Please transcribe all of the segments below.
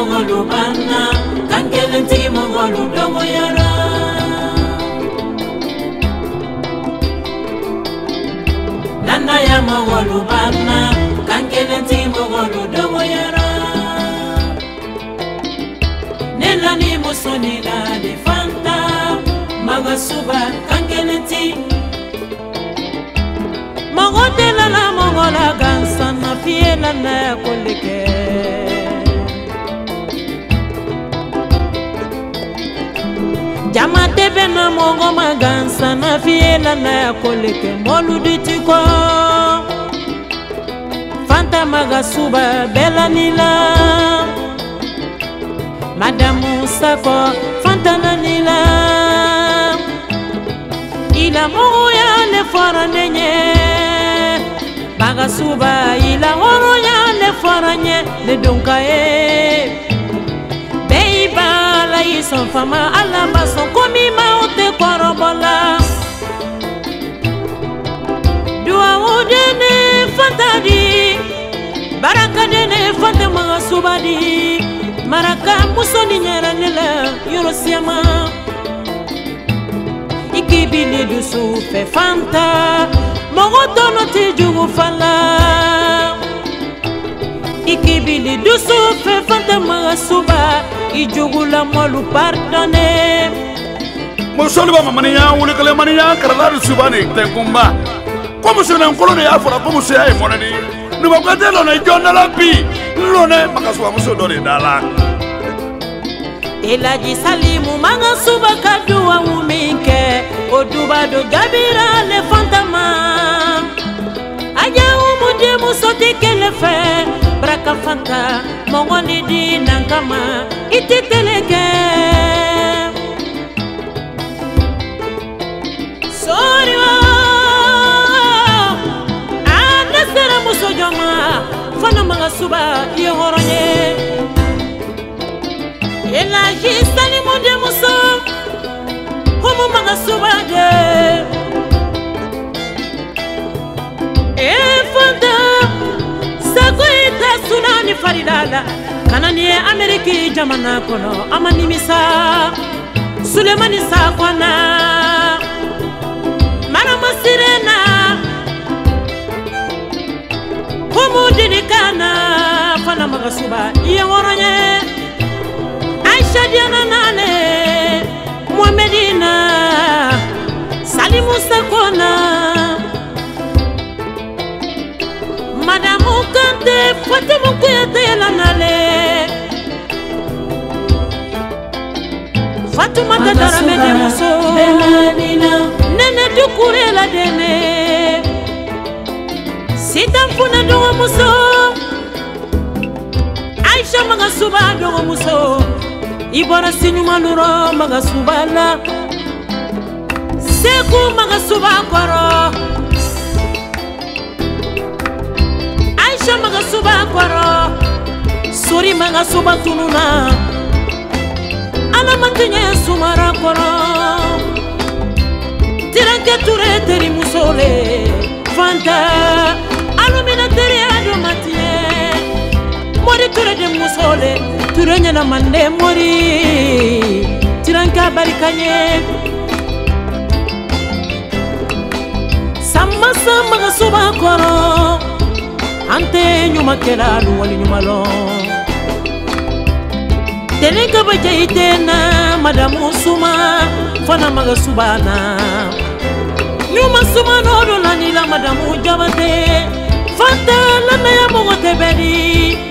mongolu bana kankelen ti mongolu dogoyara nana ya mongolu bana kankelen ti mongolu dogoyara nelani musonila de fanta magasuba kankelen ti mongotela na mongola gansa na fiela na ya kolekela jama tɛ fɛ na mɔgɔ ma gansan na fiyela na ya koleke mɔluditiko fantamaga suba bɛlanila madamu sakɔ fantananila ilamogo ya le fɔra ne ɲɛ baga suba ilahoro ya le fɔra ɲɛ ne donka ye bɛɛ i bala i sɔn fama ala tubadi maraka musoni ɲɛranela yɔrɔ siyama i k'i bili dusu fɛ fanta mɔgɔ tɔnɔ tɛ jugu fala i k'i bili dusu fɛ fanta maga suba i jugulamɔlu pardɔne musoliba mamaniya wulikale maniya karala ni subani tɛnkunba ko musoninkolon de y'a fɔra ko musoya ye mɔnɛni nubakatɛ lɔnna i jɔn dala bi nrone makasuba musodore dala elaji salimu manga suba kaduwa uminke odubado gabira le fantama aja umudie musoti kelefe braka fanta mongoni di nankama iteteleke suba i ye hɔrɔn ye elaji salimu denmuso homu maga suba de e fanta sagoyita suna ni farida la kana ni ye ameriki jamana kɔnɔ a ma nimisa ka suba i ye wɔrɔ ye aisadiyana nane mohamedina salimusa kona madamu kante fatimu kuyateyala nale fatumata daramede muso nene dukurela dene sitanfuna dogo muso sama nga suba dogomuso i bɔra siɲuman dɔrɔ ma ka suba la seku ma ka suba kɔrɔ ayisa ma ka suba kɔrɔ sori ma ka suba tunu na ala ma tiɲɛ sumara kɔrɔ tirankɛ ture terimuso le fanta ole turenya na mande muri barikanye sama sama gak koro ante nyuma kera wali nyuma lo tenika baje itena madamu suma fana maga subana nyuma suma nodo lanila madamu jabate fata lana ya mogo beri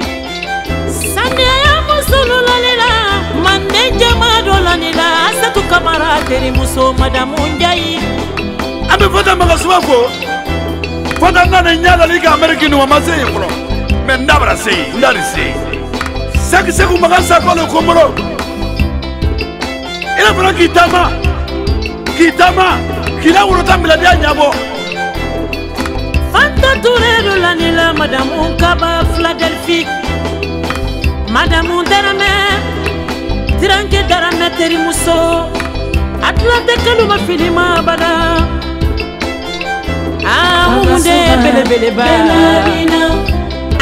ateri muso madamu njayi an bɛ fɔta maka suba fo fɔta n nana ɲadali ka amɛriki numa ma se yen fɔlɔ mɛ n dabara se yen n dari se seki segu maka sakalo komoro i la fana k'i taama k'i taama k'i la worota miladiya ɲabɔ fanta ture do la ni la madamu kaba philadelphique madamu daramɛ tiranke daramɛ terimuso atlante kalunga filima abada amunde belebeleba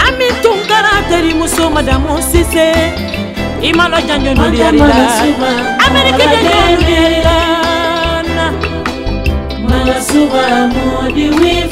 ami tunkara teri muso madamu sise imala janjo noliyarila amerike janjo noliyarila malasuba modi wim